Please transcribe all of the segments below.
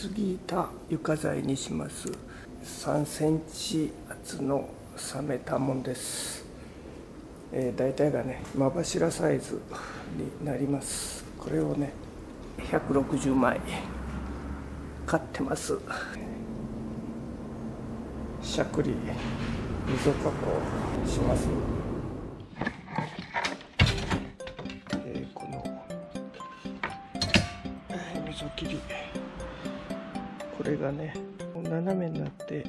杉田床材にします。3センチ厚の冷めたもんです、えー、大体がね真柱サイズになります。これをね160枚買ってます。しゃくり溝加工します。えー、この溝切り。れがね斜めになって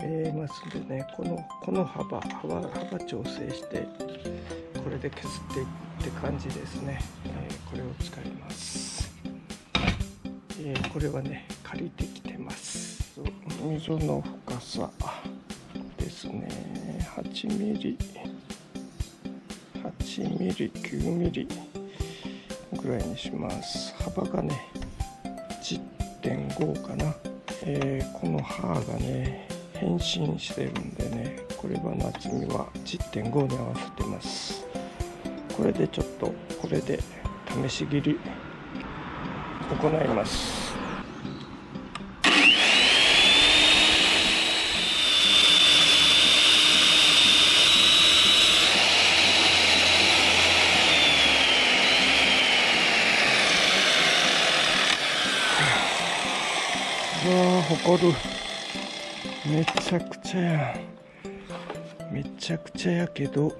えー、ますんでねこのこの幅幅幅調整してこれで削っていって感じですね、えー、これを使います、えー、これはね借りてきてます。溝の深さですね。8ミリ8ミリ9ミリぐらいにします。幅がね1.5かな、えー、この歯がね変身してるんでねこれは夏には10.5に合わせてます。これでちょっとこれで試し切り行いますうわ誇る。めちゃくちゃや。めちゃくちゃやけど。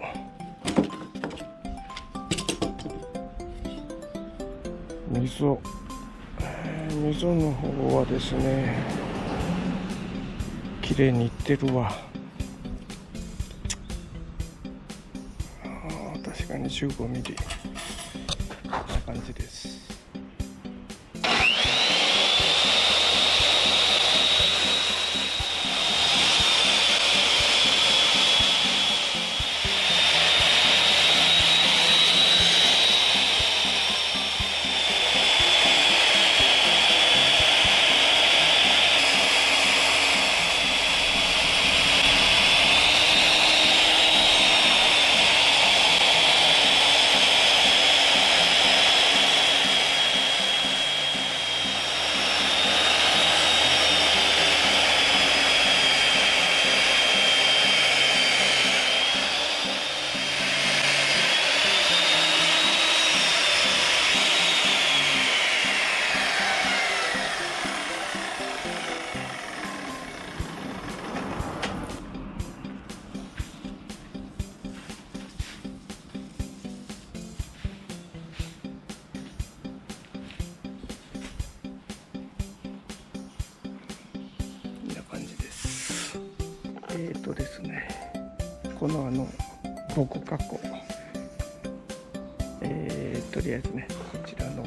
溝、えー、溝の方はですね綺麗にいってるわ。確かに15ミリ。えっ、ー、とですねこのあのボコ加工えー、とりあえずねこちらの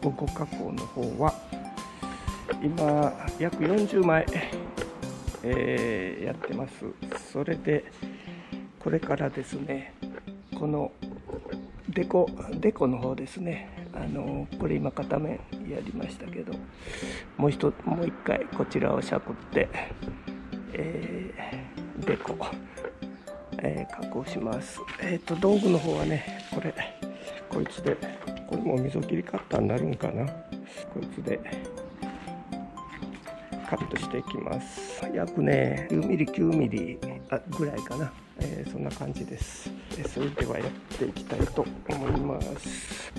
ボコ加工の方は今約40枚、えー、やってます。それでこれからですねこのデコデコの方ですねあのこれ今片面やりましたけどもう一もう一回こちらをしゃくってえ、デコ、えー、加工します。えっ、ー、と、道具の方はね、これ、こいつで、これも溝切りカッターになるんかな。こいつで、カットしていきます。約ね、9ミリ、9ミリぐらいかな。えー、そんな感じです。それではやっていきたいと思います。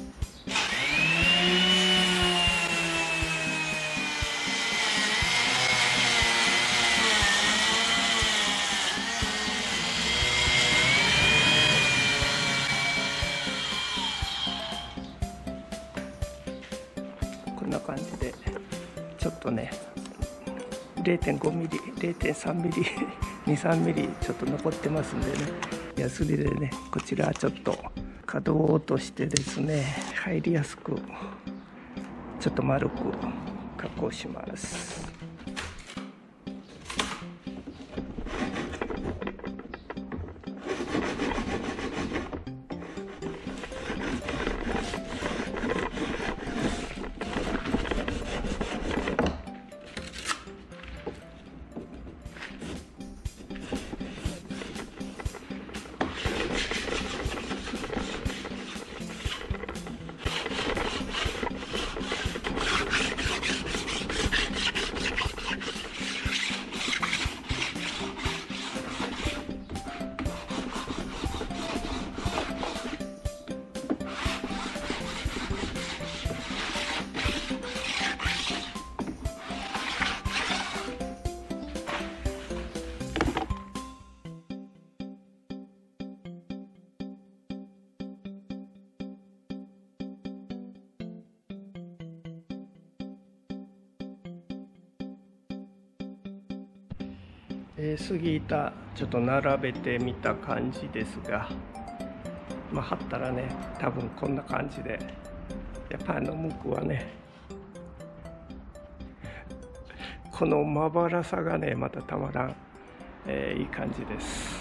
んな感じでちょっとね 0.5mm0.3mm23mm ちょっと残ってますんでね。ヤスリでねこちらちょっと可動落としてですね入りやすくちょっと丸く加工します。えー、杉板ちょっと並べてみた感じですがまあ貼ったらね多分こんな感じでやっぱあの向こうはねこのまばらさがねまたたまらん、えー、いい感じです。